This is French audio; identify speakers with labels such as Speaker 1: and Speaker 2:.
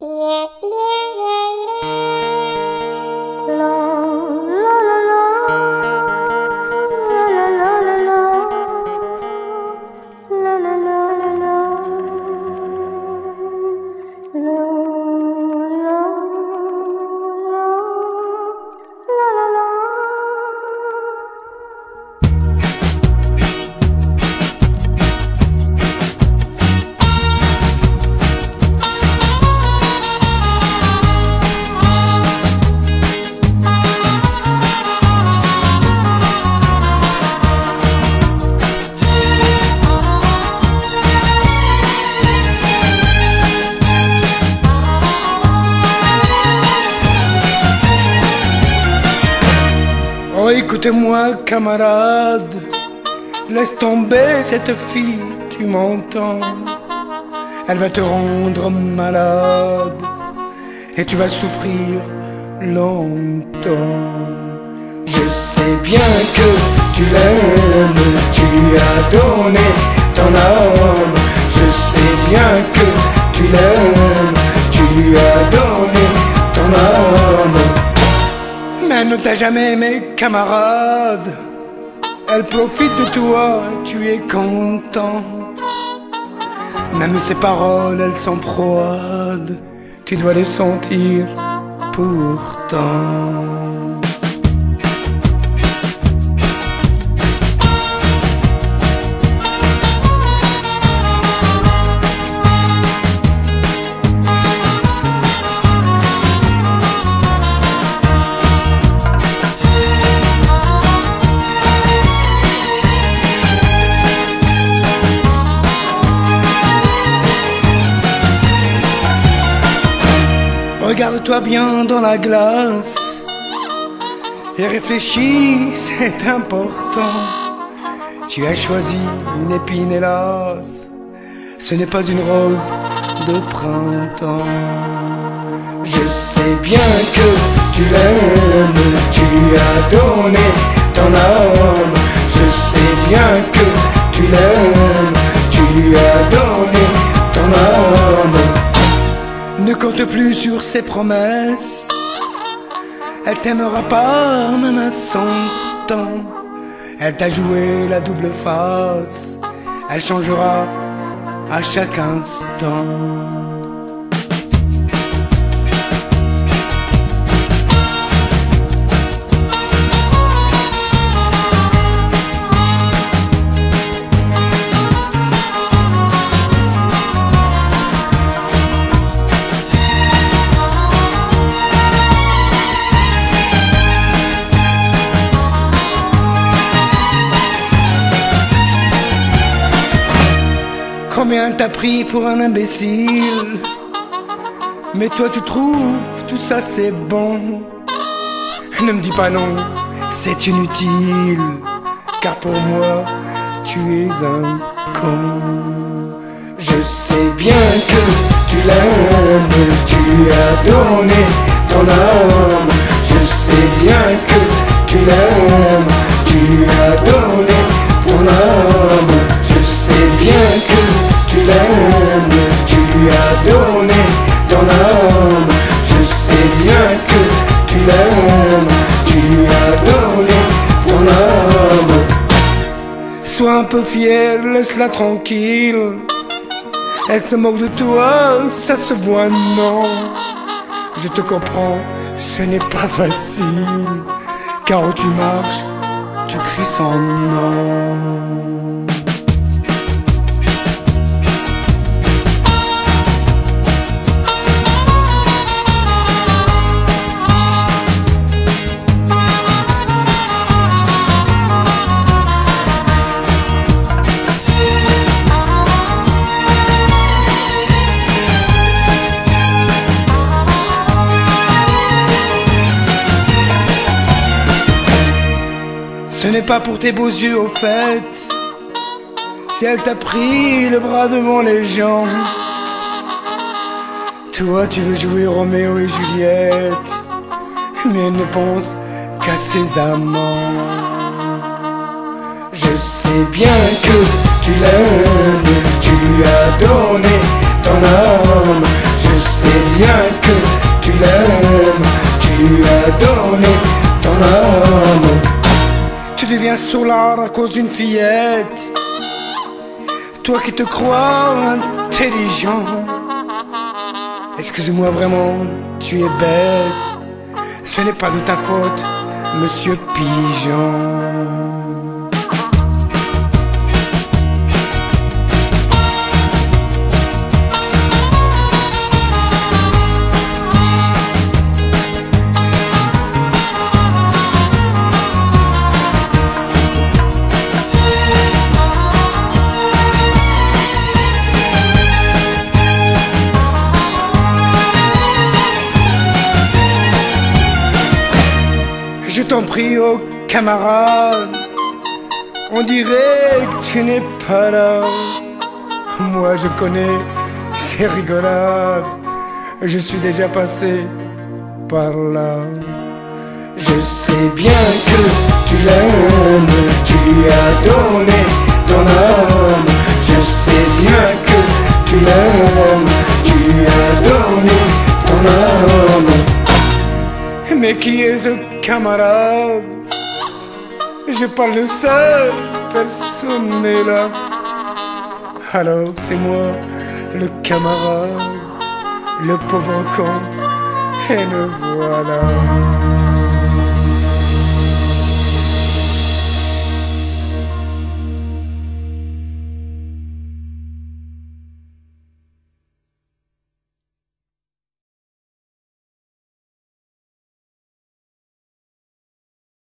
Speaker 1: 我 Oh, écoute-moi, camarade, laisse tomber cette fille, tu m'entends Elle va te rendre malade et tu vas souffrir longtemps. Je sais bien que tu l'aimes, tu lui as donné ton âme. Je sais bien que tu l'aimes, tu lui as donné ton âme. Elle ne t'a jamais aimé, camarade. Elle profite de toi, tu es content. Même ses paroles, elles sont froides. Tu dois les sentir pourtant. Regarde-toi bien dans la glace et réfléchis, c'est important. Tu as choisi une épine hélas, ce n'est pas une rose de printemps. Je sais bien que tu l'aimes, tu lui as donné ton âme. Je sais bien que compte plus sur ses promesses. Elle t'aimera pas même à son temps. Elle t'a joué la double face. Elle changera à chaque instant. T'as pris pour un imbécile? Mais toi tu trouves tout ça c'est bon. Ne me dis pas non, c'est inutile. Car pour moi tu es un con. Je sais bien que tu l'aimes Tu as donné ton âme. Je sais bien que tu l'aimes Tu as donné un peu fier, laisse-la tranquille. Elle se moque de toi, ça se voit, non. Je te comprends, ce n'est pas facile. Car où tu marches, tu cries son nom. Ce n'est pas pour tes beaux yeux au fait. Si elle t'a pris le bras devant les gens. Toi tu veux jouer Roméo et Juliette. Mais elle ne pense qu'à ses amants. Je sais bien que tu l'aimes Tu as donné ton âme. Je sais bien que tu l'aimes, tu as donné ton âme. Tu deviens soulard à cause d'une fillette. Toi qui te crois intelligent. Excuse-moi vraiment, tu es bête. Ce n'est pas de ta faute, monsieur Pigeon. Je t'en prie, oh camarade, on dirait que tu n'es pas là. Moi je connais ces rigolades, je suis déjà passé par là. Je sais bien que tu l'aimes, tu lui as donné ton âme. Je sais bien que tu l'aimes, Mais qui est ce camarade? Je parle seul, personne n'est là. Alors c'est moi, le camarade, le pauvre con, et le voilà.